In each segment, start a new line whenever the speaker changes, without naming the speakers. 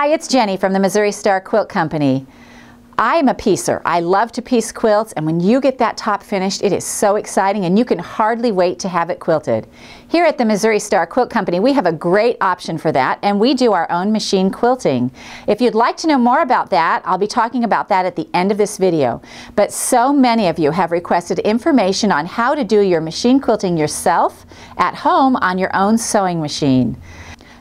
Hi, it's Jenny from the Missouri Star Quilt Company. I'm a piecer. I love to piece quilts and when you get that top finished it is so exciting and you can hardly wait to have it quilted. Here at the Missouri Star Quilt Company we have a great option for that and we do our own machine quilting. If you'd like to know more about that I'll be talking about that at the end of this video. But so many of you have requested information on how to do your machine quilting yourself at home on your own sewing machine.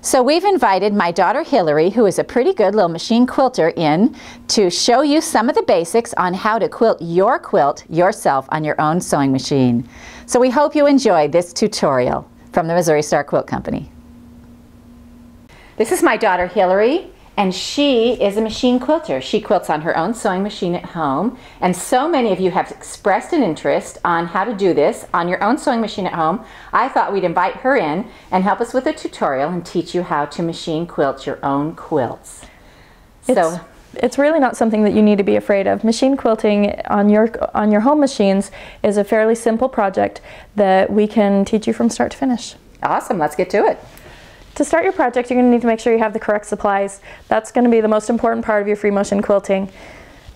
So we've invited my daughter Hillary, who is a pretty good little machine quilter, in to show you some of the basics on how to quilt your quilt yourself on your own sewing machine. So we hope you enjoy this tutorial from the Missouri Star Quilt Company. This is my daughter Hillary and she is a machine quilter. She quilts on her own sewing machine at home, and so many of you have expressed an interest on how to do this on your own sewing machine at home. I thought we'd invite her in and help us with a tutorial and teach you how to machine quilt your own quilts.
It's, so it's really not something that you need to be afraid of. Machine quilting on your on your home machines is a fairly simple project that we can teach you from start to finish.
Awesome, let's get to it.
To start your project, you're going to need to make sure you have the correct supplies. That's going to be the most important part of your free motion quilting.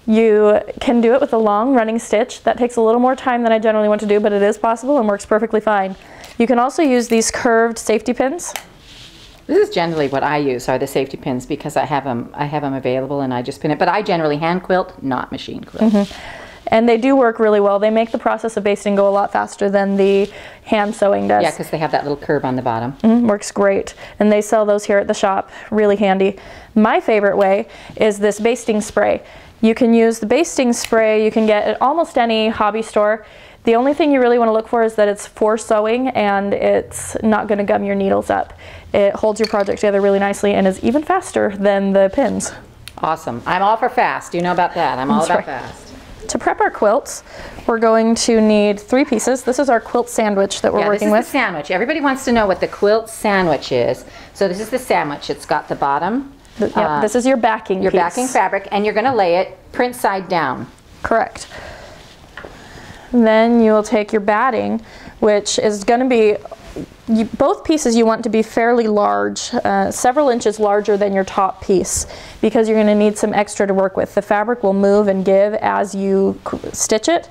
You can do it with a long running stitch. That takes a little more time than I generally want to do, but it is possible and works perfectly fine. You can also use these curved safety pins.
This is generally what I use are the safety pins because I have them I have them available and I just pin it. But I generally hand quilt, not machine quilt. Mm -hmm.
And they do work really well. They make the process of basting go a lot faster than the hand sewing does.
Yeah, because they have that little curve on the bottom.
Mm -hmm, works great. And they sell those here at the shop, really handy. My favorite way is this basting spray. You can use the basting spray you can get at almost any hobby store. The only thing you really want to look for is that it's for sewing and it's not going to gum your needles up. It holds your project together really nicely and is even faster than the pins.
Awesome. I'm all for fast. You know about that. I'm all That's about right. fast.
To prep our quilts, we're going to need three pieces. This is our quilt sandwich that we're
yeah,
working with.
the sandwich. Everybody wants to know what the quilt sandwich is. So this is the sandwich. It's got the bottom.
The, yep, uh, this is your backing
Your
piece.
backing fabric, and you're going to lay it print side down.
Correct. Then you will take your batting, which is going to be you, both pieces you want to be fairly large, uh, several inches larger than your top piece because you're going to need some extra to work with. The fabric will move and give as you stitch it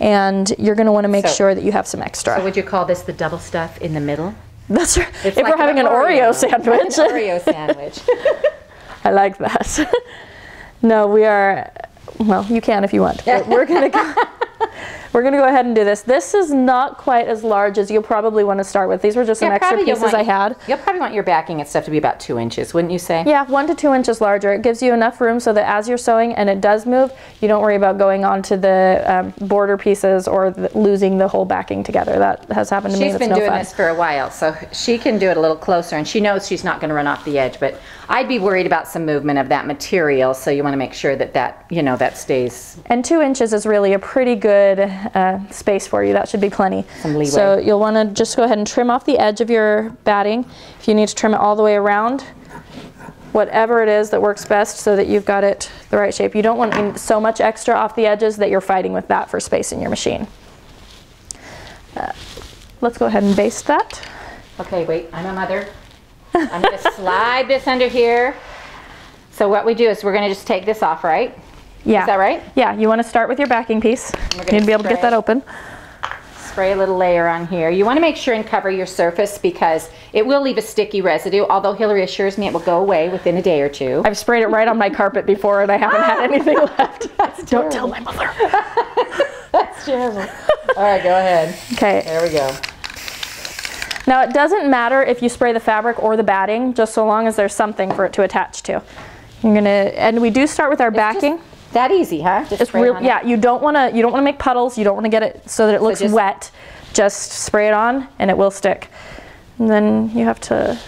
and you're going to want to make so, sure that you have some extra.
So would you call this the double stuff in the middle?
That's right. It's if like we're having an Oreo, Oreo sandwich.
An Oreo sandwich.
I like that. no, we are, well, you can if you want, but we're going to go. We're going to go ahead and do this. This is not quite as large as you'll probably want to start with. These were just some extra pieces want, I had.
You'll probably want your backing and stuff to be about two inches, wouldn't you say?
Yeah, one to two inches larger. It gives you enough room so that as you're sewing and it does move, you don't worry about going onto the um, border pieces or the, losing the whole backing together. That has happened to
she's
me.
She's been
no
doing
fun.
this for a while, so she can do it a little closer and she knows she's not going to run off the edge, but I'd be worried about some movement of that material, so you want to make sure that that, you know, that stays.
And two inches is really a pretty good uh, space for you. That should be plenty. So you'll want to just go ahead and trim off the edge of your batting. If you need to trim it all the way around, whatever it is that works best so that you've got it the right shape. You don't want so much extra off the edges that you're fighting with that for space in your machine. Uh, let's go ahead and baste that.
Okay, wait, I'm a mother. I'm to slide this under here. So what we do is we're going to just take this off, right?
Yeah.
Is that right?
Yeah, you want to start with your backing piece. You need to be able to get that open.
Spray a little layer on here. You want to make sure and cover your surface because it will leave a sticky residue, although Hillary assures me it will go away within a day or two.
I've sprayed it right on my carpet before and I haven't had anything left.
That's
Don't tell my mother.
That's terrible. All right, go ahead.
Okay.
There we go.
Now it doesn't matter if you spray the fabric or the batting, just so long as there's something for it to attach to. You're gonna, and we do start with our it's backing.
That easy, huh?
Just it's real. Yeah, you don't want to. You don't want to make puddles. You don't want to get it so that it looks so just, wet. Just spray it on, and it will stick. And then you have to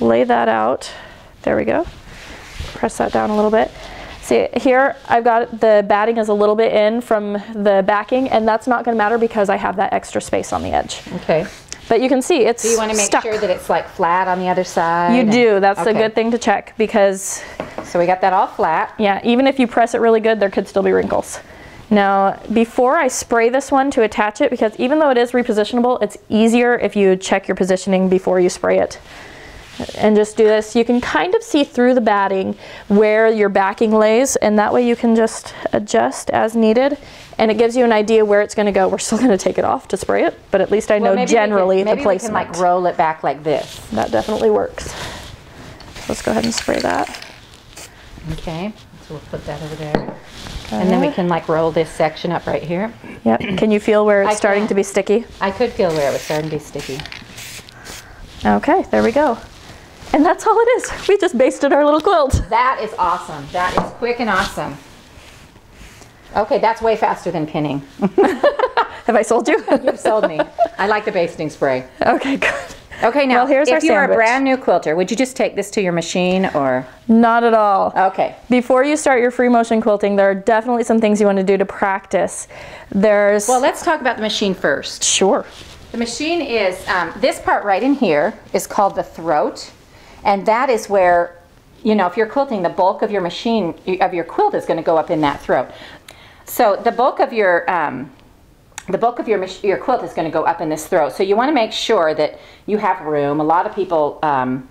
lay that out. There we go. Press that down a little bit. See here, I've got the batting is a little bit in from the backing, and that's not going to matter because I have that extra space on the edge.
Okay.
But you can see it's
Do you want to make
stuck.
sure that it's like flat on the other side?
You do. That's okay. a good thing to check because...
So we got that all flat.
Yeah, even if you press it really good, there could still be wrinkles. Now, before I spray this one to attach it, because even though it is repositionable, it's easier if you check your positioning before you spray it. And just do this. You can kind of see through the batting where your backing lays and that way you can just adjust as needed and it gives you an idea where it's going to go. We're still going to take it off to spray it, but at least I
Well,
know generally
can,
the placement.
Maybe we can like roll it back like this.
that definitely works. Let's go ahead and spray that.
Okay, so we'll put that over there. And then we can like roll this section up right here.
Yep. Can you feel where it's
I
starting
can.
to be sticky?
I could feel where it was starting to be sticky.
Okay, there we go. And that's all it is. We just basted our little quilt.
That is awesome. That is quick and awesome. Okay, that's way faster than pinning.
Have I sold you?
You've sold me. I like the basting spray.
okay, good.
Okay, now
Well, here's
if
our
you are a brand new quilter, would you just take this to your machine or?
Not at all.
Okay.
Before you start your free motion quilting, there are definitely some things you want to do to practice. There's
Well, let's talk about the machine first.
sure.
The machine is, um, this part right in here is called the throat. And that is where, you know, if you're quilting, the bulk of your machine, of your quilt is going to go up in that throat. So the bulk of your, um, the bulk of your, your quilt is going to go up in this throat. So you want to make sure that you have room. A lot of people, um,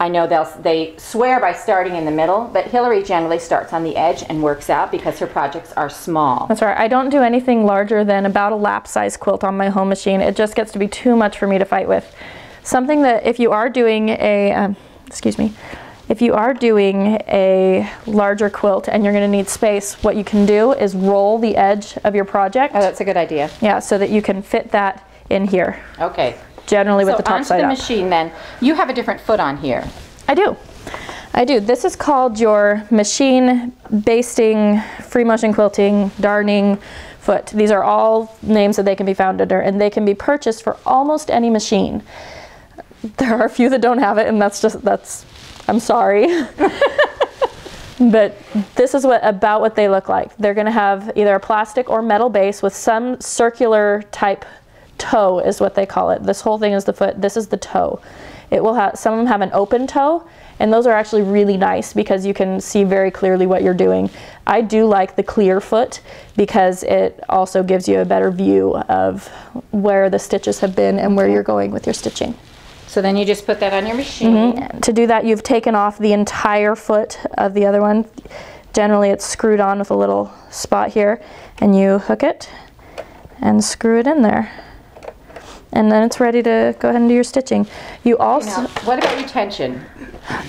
I know they'll, they swear by starting in the middle, but Hillary generally starts on the edge and works out because her projects are small.
That's right. I don't do anything larger than about a lap size quilt on my home machine. It just gets to be too much for me to fight with. Something that if you are doing a, um, excuse me, if you are doing a larger quilt and you're going to need space, what you can do is roll the edge of your project.
Oh, that's a good idea.
Yeah, so that you can fit that in here,
Okay.
generally with
So
the top side
the
up.
machine then. You have a different foot on here.
I do. I do. This is called your machine basting, free motion quilting, darning foot. These are all names that they can be found under, and they can be purchased for almost any machine. There are a few that don't have it, and that's just that's. I'm sorry. but this is what about what they look like. They're going to have either a plastic or metal base with some circular type toe is what they call it. This whole thing is the foot. This is the toe. It will have some of them have an open toe and those are actually really nice because you can see very clearly what you're doing. I do like the clear foot because it also gives you a better view of where the stitches have been and where you're going with your stitching.
So then you just put that on your machine. Mm-hmm.
To do that, you've taken off the entire foot of the other one. Generally, it's screwed on with a little spot here, and you hook it and screw it in there. And then it's ready to go ahead and do your stitching. You also,
Now, what about your tension?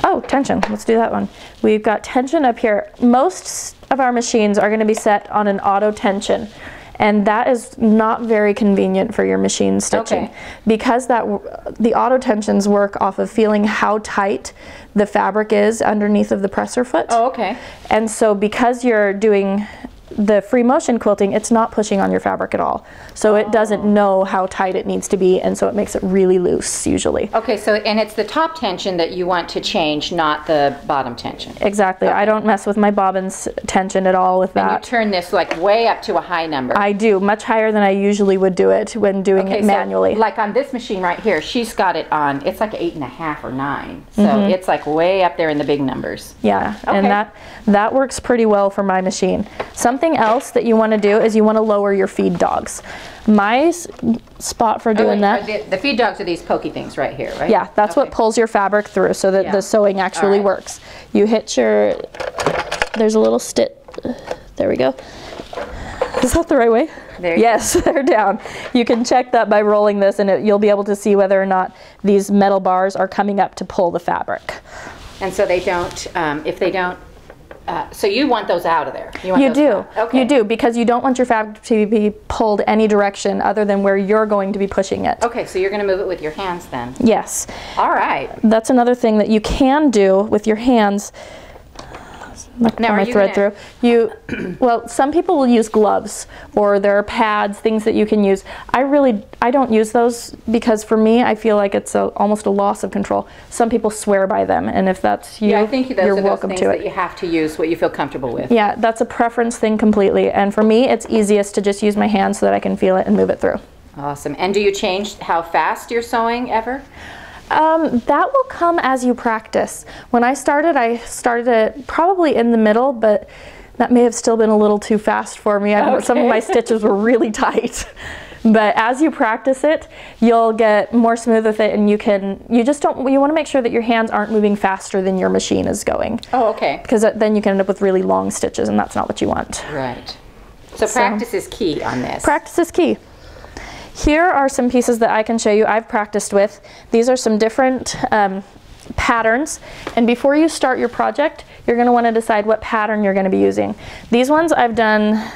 oh, tension, let's do that one. We've got tension up here. Most of our machines are gonna be set on an auto tension. And that is not very convenient for your machine stitching.
Okay.
Because that the auto tensions work off of feeling how tight the fabric is underneath of the presser foot.
Oh, okay.
And so because you're doing the free motion quilting, it's not pushing on your fabric at all. So it doesn't oh. know how tight it needs to be and so it makes it really loose usually.
Okay, so, and it's the top tension that you want to change, not the bottom tension.
Exactly. I don't mess with my bobbins tension at all with that.
And you turn this like way up to a high number.
I do much higher than I usually would do it when doing
Okay,
it
so,
manually.
like on this machine right here, she's got it on, it's like eight and a half or nine. So mm-hmm. it's like way up there in the big numbers.
Yeah,
Okay.
and that that works pretty well for my machine. Something else that you want to do is you want to lower your feed dogs. My spot for doing
Oh,
that,
The, the feed dogs are these pokey things right here, right?
yeah, that's what pulls your fabric through so that
Yeah.
the sewing actually
right.
works. You hit your, there's a little stitch, there we go. Is that the right way?
There you
yes, they're down. You can check that by rolling this and it, you'll be able to see whether or not these metal bars are coming up to pull the fabric.
And so they don't, um, if they don't, uh, so you want those out of there? want
You
those
do.
out. Okay.
You do because you don't want your fabric to be pulled any direction other than where you're going to be pushing it.
Okay, so you're going to move it with your hands then.
Yes.
All right.
That's another thing that you can do with your hands. Let
Now,
my
you
thread through. You, well, some people will use gloves or there are pads, things that you can use. I really, I don't use those because for me, I feel like it's a, almost a loss of control. Some people swear by them, and if that's you,
Yeah, I think those
you're welcome
things
to
that you have to use what you feel comfortable with.
Yeah, that's a preference thing completely. And for me, it's easiest to just use my hands so that I can feel it and move it through.
Awesome. And do you change how fast you're sewing ever?
Um, that will come as you practice. When I started, I started it probably in the middle, but that may have still been a little too fast for me. I Some of my stitches were really tight. but as you practice it, you'll get more smooth with it and you can, you just don't, you want to make sure that your hands aren't moving faster than your machine is going.
Oh, okay.
Because then you can end up with really long stitches and that's not what you want.
Right. So, so practice is key on this.
Practice is key. Here are some pieces that I can show you I've practiced with. These are some different um, patterns and before you start your project you're going to want to decide what pattern you're going to be using. These ones I've done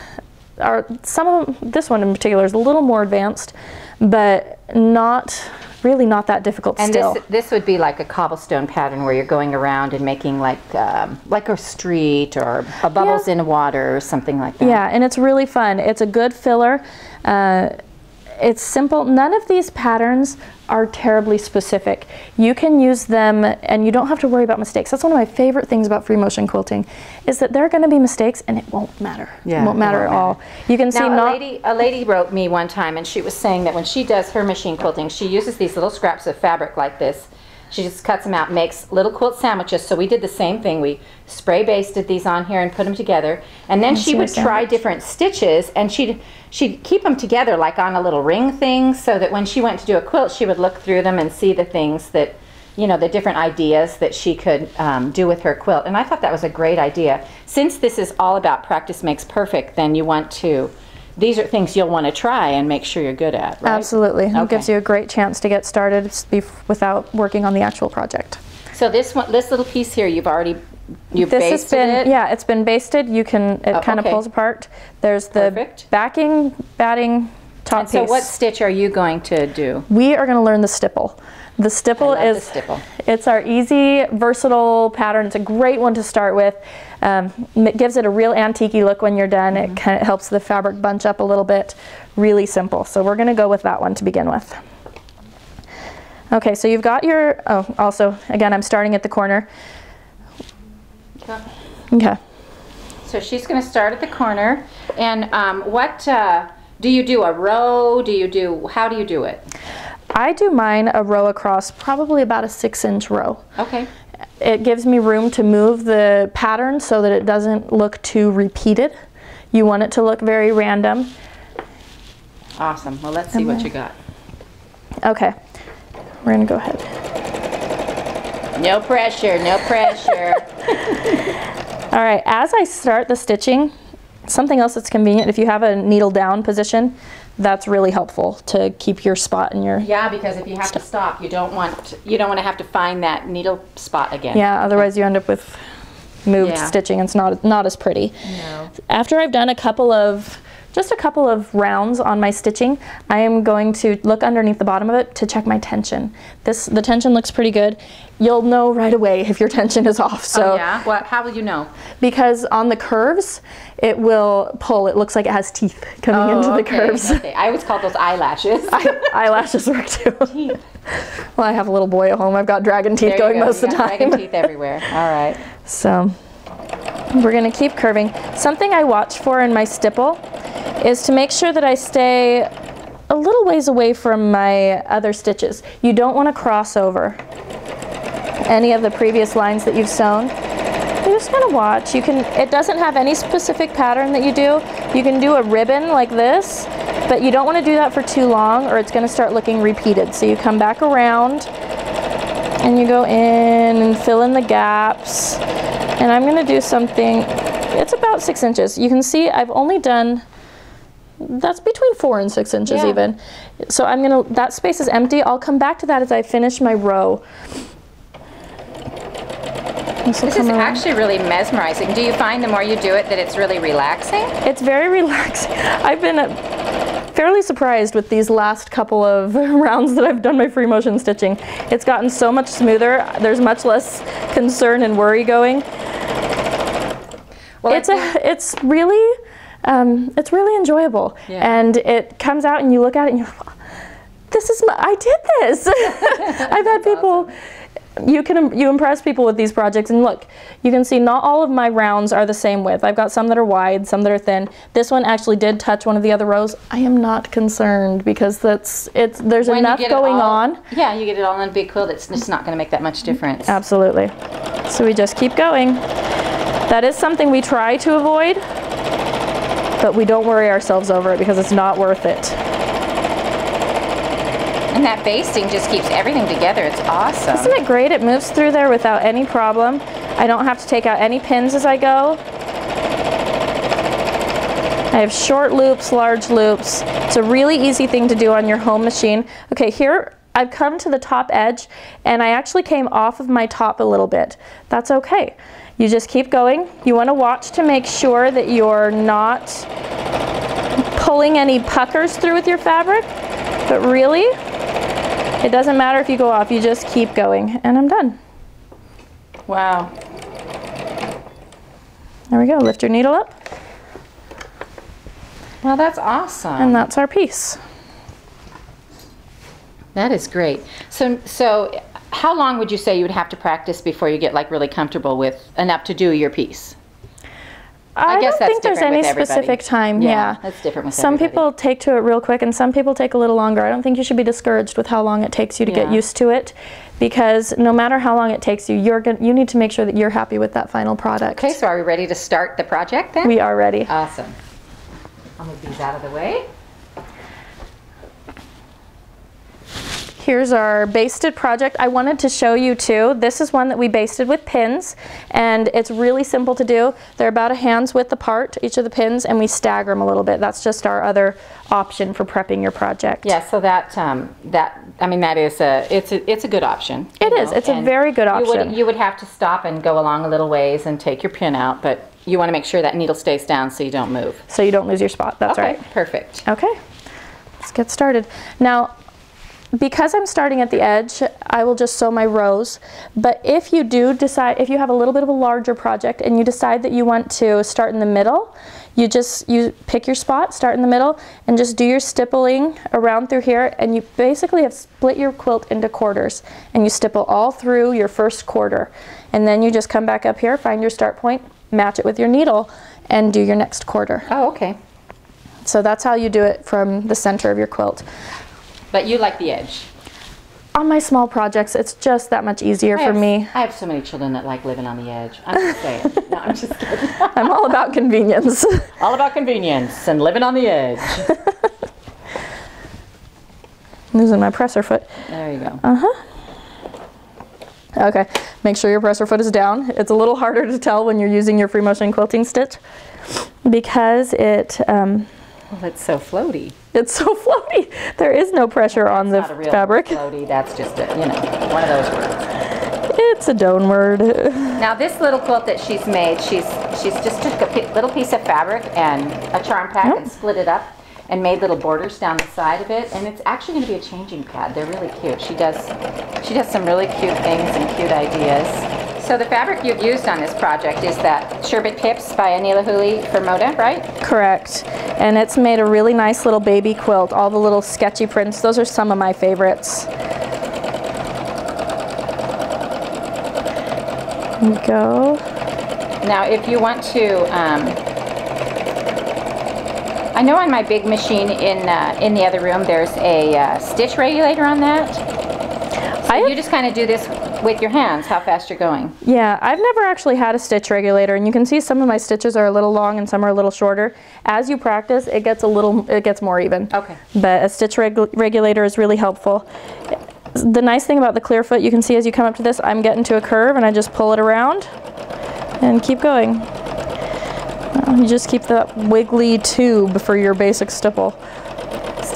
are some of them, this one in particular is a little more advanced but not really not that difficult
and
still.
This, this would be like a cobblestone pattern where you're going around and making like um, like a street or a bubbles yeah. in water or something like that.
Yeah, and it's really fun. It's a good filler. Uh, it's simple. None of these patterns are terribly specific. You can use them and you don't have to worry about mistakes. That's one of my favorite things about free motion quilting is that there are going to be mistakes and it won't matter. Yeah, it won't matter at all. You can see
now, a lady, a lady wrote me one time and she was saying that when she does her machine quilting, she uses these little scraps of fabric like this she just cuts them out, makes little quilt sandwiches. So we did the same thing. We spray basted these on here and put them together. And then she would try different stitches and she'd she'd keep them together like on a little ring thing so that when she went to do a quilt, she would look through them and see the things that you know, the different ideas that she could um, do with her quilt. And I thought that was a great idea. Since this is all about practice makes perfect, then you want to these are things you'll want to try and make sure you're good at, right?
Absolutely. Okay. It gives you a great chance to get started without working on the actual project.
So this one, this little piece here, you've already You've
this
has
been,
it?
Yeah, it's been basted. You can, it oh, kind of okay. pulls apart. There's the Perfect. backing, batting, top and
piece. So what stitch are you going to do?
We are going to learn the stipple. The stipple is
the stipple.
it's our easy, versatile pattern. It's a great one to start with. Um, it gives it a real antique look when you're done. Mm -hmm. It mm-hmm. kind of helps the fabric bunch up a little bit. Really simple. So we're going to go with that one to begin with. Okay, so you've got your, oh, also, again, I'm starting at the corner. Okay.
So she's going to start at the corner. And um, what, uh, do you do a row? Do you do, how do you do it?
I do mine a row across, probably about a six inch row.
Okay.
It gives me room to move the pattern so that it doesn't look too repeated. You want it to look very random.
Awesome. Well, let's see what you got.
Okay. We're going to go ahead.
No pressure, no pressure.
All right, as I start the stitching, something else that's convenient, if you have a needle down position, that's really helpful to keep your spot in your
yeah because if you have to stop you don't want you don't want to have to find that needle spot again
yeah otherwise you end up with moved yeah. stitching it's not not as pretty
no.
after I've done a couple of just a couple of rounds on my stitching, I am going to look underneath the bottom of it to check my tension. This The tension looks pretty good. You'll know right away if your tension is off. So
oh, yeah? Well, how will you know?
Because on the curves, it will pull. It looks like it has teeth coming oh, into the
okay,
curves.
Okay. I always call those eyelashes. I,
eyelashes work too. Teeth. Well, I have a little boy at home. I've got dragon teeth going go. most of the time.
Dragon teeth everywhere. All right.
So we're going to keep curving. Something I watch for in my stipple is to make sure that I stay a little ways away from my other stitches. You don't want to cross over any of the previous lines that you've sewn. You just kind of watch. You can. It doesn't have any specific pattern that you do. You can do a ribbon like this, but you don't want to do that for too long or it's going to start looking repeated. So you come back around and you go in and fill in the gaps. And I'm going to do something, it's about six inches. You can see I've only done that's between four and six inches yeah. even. So I'm gonna, that space is empty. I'll come back to that as I finish my row.
This, this is around. actually really mesmerizing. Do you find the more you do it that it's really relaxing?
It's very relaxing. I've been uh, fairly surprised with these last couple of rounds that I've done my free motion stitching. It's gotten so much smoother. There's much less concern and worry going. Well, it's a, it's really, um, it's really enjoyable. Yeah. And it comes out and you look at it and you're like, this is my, I did this. I've had people, awesome. you can you impress people with these projects and look, you can see not all of my rounds are the same width. I've got some that are wide, some that are thin. This one actually did touch one of the other rows. I am not concerned because that's it's there's when enough going
all,
on.
Yeah, you get it all in a big quilt. It's just not going to make that much difference.
Absolutely. So we just keep going. That is something we try to avoid but we don't worry ourselves over it because it's not worth it.
And that basting just keeps everything together. It's awesome.
Isn't it great? It moves through there without any problem. I don't have to take out any pins as I go. I have short loops, large loops. It's a really easy thing to do on your home machine. Okay, here I've come to the top edge and I actually came off of my top a little bit. That's okay. You just keep going. You want to watch to make sure that you're not pulling any puckers through with your fabric, but really, it doesn't matter if you go off, you just keep going, and I'm done.
Wow.
There we go, lift your needle up.
Well, that's awesome.
And that's our piece.
That is great. So, so how long would you say you would have to practice before you get like really comfortable with enough to do your piece?
I, I don't think there's any specific time. Yeah, yeah,
that's different with
Some
everybody.
people take to it real quick, and some people take a little longer. I don't think you should be discouraged with how long it takes you to yeah. get used to it, because no matter how long it takes you, you're going you need to make sure that you're happy with that final product.
Okay, so are we ready to start the project then?
We are ready.
Awesome. I'll move these out of the way.
Here's our basted project. I wanted to show you too. This is one that we basted with pins and it's really simple to do. They're about a hand's width apart, each of the pins, and we stagger them a little bit. That's just our other option for prepping your project.
Yeah, so that, um, that I mean, that is a, it's a, it's a good option.
It is. Know? It's and a very good option.
You would, you would have to stop and go along a little ways and take your pin out, but you want to make sure that needle stays down so you don't move.
So you don't lose your spot. That's
okay,
right.
Perfect.
Okay. Let's get started. Now, because I'm starting at the edge, I will just sew my rows. But if you do decide, if you have a little bit of a larger project and you decide that you want to start in the middle, you just you pick your spot, start in the middle, and just do your stippling around through here, and you basically have split your quilt into quarters, and you stipple all through your first quarter. And then you just come back up here, find your start point, match it with your needle, and do your next quarter.
Oh, okay.
So that's how you do it from the center of your quilt.
But you like the edge.
On my small projects, it's just that much easier
I
for
have,
me.
I have so many children that like living on the edge. I'm just saying. no, I'm just kidding.
I'm all about convenience.
all about convenience and living on the edge.
Losing my presser foot.
There you go.
Uh-huh. Okay, make sure your presser foot is down. It's a little harder to tell when you're using your free motion quilting stitch because it um,
well, it's so floaty.
It's so floaty. There is no pressure
that's
on the fabric.
Floaty. That's just a, you know one of those words.
It's a down word.
Now this little quilt that she's made, she's she's just took a little piece of fabric and a charm pack yep. and split it up and made little borders down the side of it and it's actually going to be a changing pad. They're really cute. She does she does some really cute things and cute ideas. So the fabric you've used on this project is that Sherbet Pips by Aneela Hoey for Moda, right?
Correct. And it's made a really nice little baby quilt. All the little sketchy prints, those are some of my favorites. go.
Now if you want to, um, I know on my big machine in, uh, in the other room there's a uh, stitch regulator on that. So I you just kind of do this with your hands how fast you're going.
Yeah, I've never actually had a stitch regulator and you can see some of my stitches are a little long and some are a little shorter. As you practice, it gets a little, it gets more even.
Okay.
But a stitch reg regulator is really helpful. The nice thing about the clear foot, you can see as you come up to this, I'm getting to a curve and I just pull it around and keep going. Uh, you just keep that wiggly tube for your basic stipple.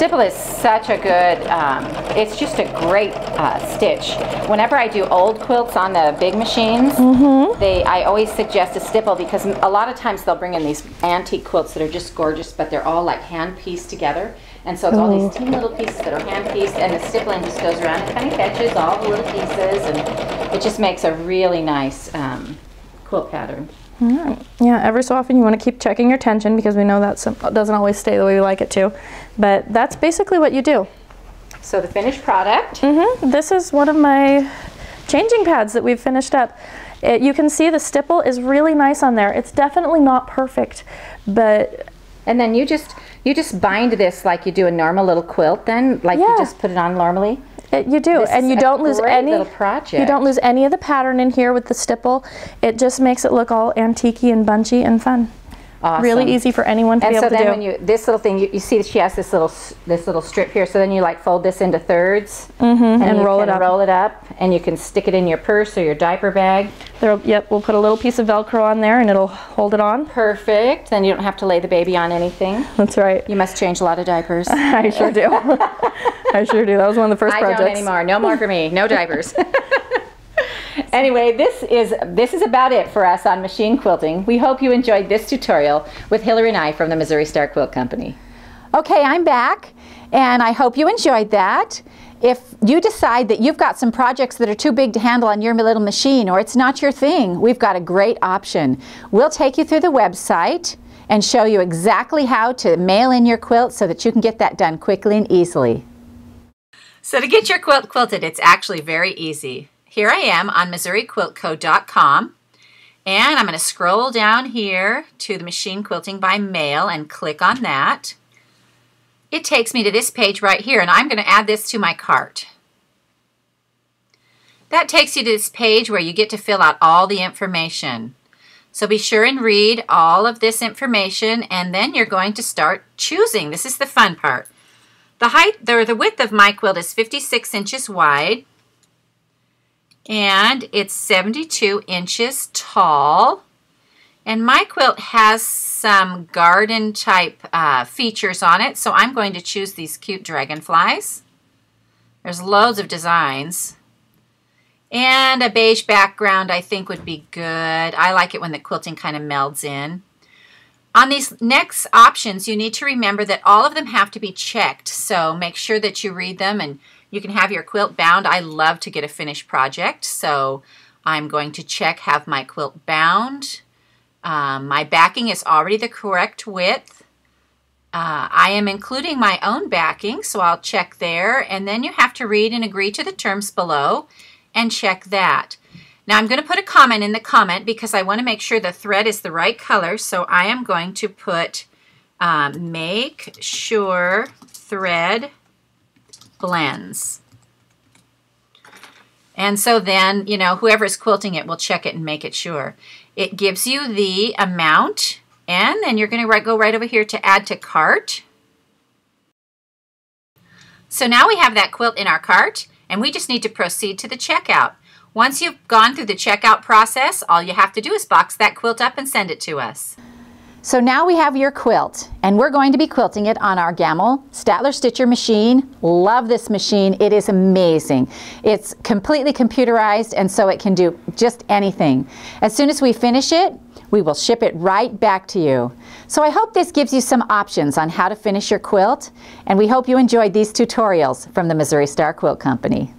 Stipple is such a good, um, it's just a great uh, stitch. Whenever I do old quilts on the big machines,
mm -hmm.
they I always suggest a stipple because a lot of times they'll bring in these antique quilts that are just gorgeous, but they're all like hand pieced together. And so it's all these teeny little pieces that are hand pieced, and the stippling just goes around and kind of catches all the little pieces, and it just makes a really nice um, quilt pattern.
Yeah, yeah, every so often you want to keep checking your tension because we know that doesn't always stay the way we like it to. But that's basically what you do.
So the finished product.
Mm -hmm. This is one of my changing pads that we've finished up. It, you can see the stipple is really nice on there. It's definitely not perfect, but...
And then you just you just bind this like you do a normal little quilt then? Like yeah. you just put it on normally?
It, you do,
this
and you don't lose any.
You
don't lose any of the pattern in here with the stipple. It just makes it look all antique and bunchy and fun.
Awesome.
Really easy for anyone to
and
be
so
able to do.
And so then when you this little thing, you, you see she has this little this little strip here. So then you like fold this into 3rds
mm-hmm, and,
and
roll it up.
Roll it up, and you can stick it in your purse or your diaper bag.
There, yep, we'll put a little piece of Velcro on there, and it'll hold it on.
Perfect. Then you don't have to lay the baby on anything.
That's right.
You must change a lot of diapers.
I sure do. I sure do. That was one of the first
I
projects.
don't anymore. No more for me. No diapers. anyway, this is this is about it for us on machine quilting. We hope you enjoyed this tutorial with Hillary and I from the Missouri Star Quilt Company. Okay, I'm back, and I hope you enjoyed that. If you decide that you've got some projects that are too big to handle on your little machine or it's not your thing, we've got a great option. We'll take you through the website and show you exactly how to mail in your quilt so that you can get that done quickly and easily. So to get your quilt quilted, it's actually very easy. Here I am on MissouriQuiltCo.com and I'm going to scroll down here to the machine quilting by mail and click on that. It takes me to this page right here and I'm going to add this to my cart. That takes you to this page where you get to fill out all the information. So be sure and read all of this information and then you're going to start choosing. This is the fun part. The height, or the width of my quilt is 56 inches wide and it's 72 inches tall. And my quilt has some garden type uh, features on it, so I'm going to choose these cute dragonflies. There's loads of designs. And a beige background I think would be good. I like it when the quilting kind of melds in. On these next options, you need to remember that all of them have to be checked. So make sure that you read them and you can have your quilt bound. I love to get a finished project. So I'm going to check have my quilt bound. Um, my backing is already the correct width. Uh, I am including my own backing, so I'll check there. And then you have to read and agree to the terms below and check that. Now I'm going to put a comment in the comment because I want to make sure the thread is the right color. So I am going to put um, make sure thread blends. And so then, you know, whoever's quilting it will check it and make it sure. It gives you the amount and then you're going to go right over here to add to cart. So now we have that quilt in our cart and we just need to proceed to the checkout. Once you've gone through the checkout process, all you have to do is box that quilt up and send it to us. So now we have your quilt and we're going to be quilting it on our Gammill Statler Stitcher machine. Love this machine. It is amazing. It's completely computerized and so it can do just anything. As soon as we finish it, we will ship it right back to you. So I hope this gives you some options on how to finish your quilt and we hope you enjoyed these tutorials from the Missouri Star Quilt Company.